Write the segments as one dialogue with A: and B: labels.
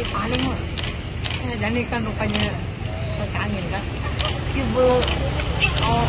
A: lagi paling mah. Eh, dan ini kan rupanya cuaca angin kan. Coba oh.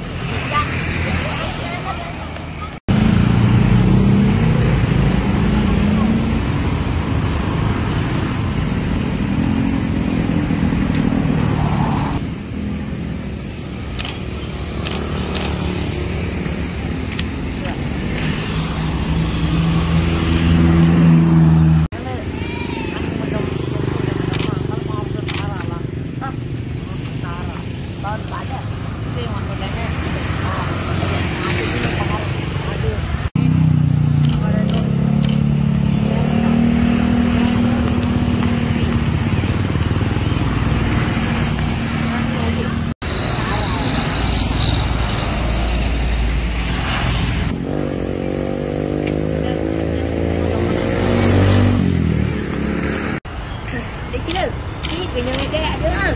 A: Di sini. Ni kena meja ada.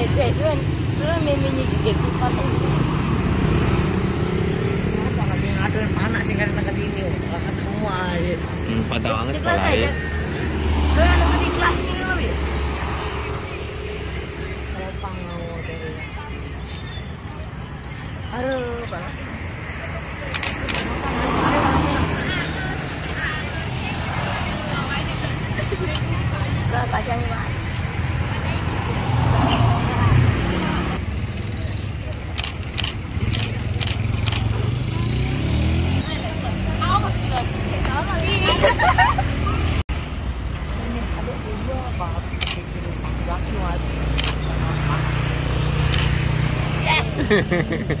A: Eh, eh, tuan, tuan memangnya juga cepat. Apa lagi ada panas sih kan negara ini, akan semua.
B: Hmm, pada banget sekolah ya.
A: Tuan ada di kelas ini loh. Kalau pangau dari Aduh, banget.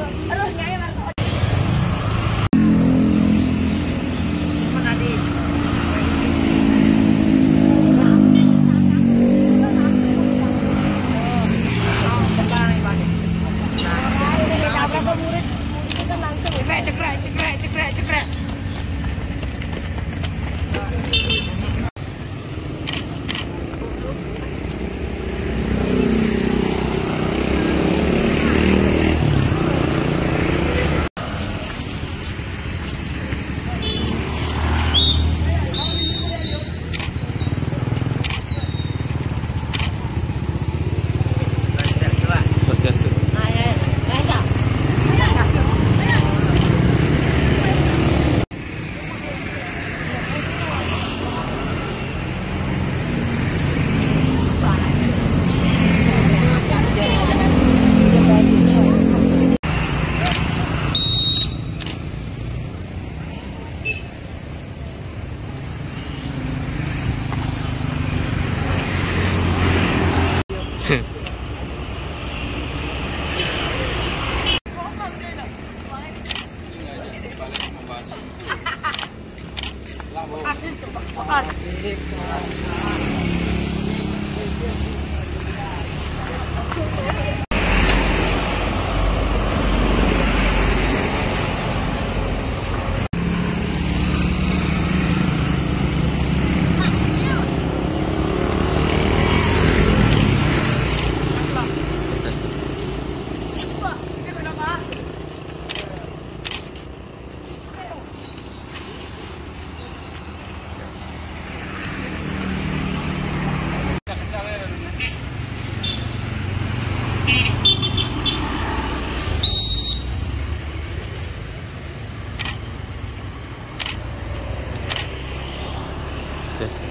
C: играть, играть, играть. 啊。assist.